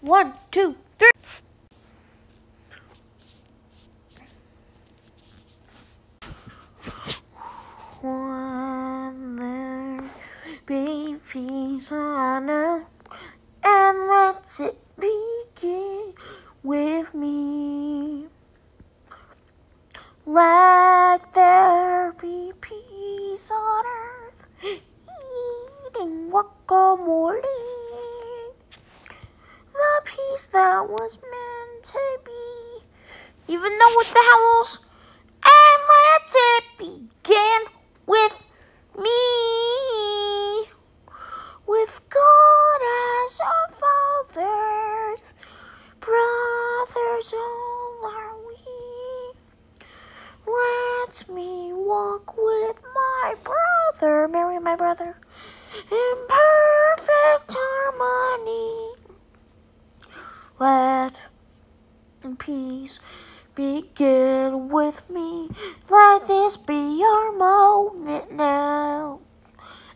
One, two, three. Be peace on earth, and let it begin with me. Let there be peace on earth, eating guacamole. That was meant to be, even though with the howls, and let it begin with me. With God as our fathers, brothers all are we. Let me walk with my brother, marry my brother, in perfect harmony. Let peace begin with me. Let this be our moment now.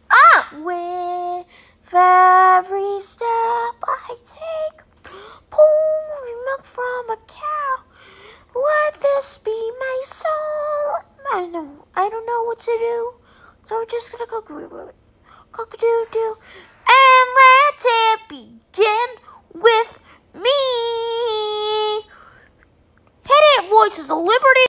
Ah, with every step I take, pouring milk from a cow. Let this be my soul. I know, I don't know what to do, so we're just gonna go a doo doo, and let it begin with me. Hit it, voices of liberty.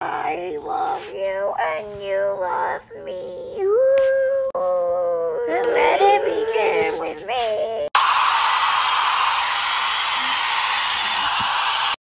I love you and you love me.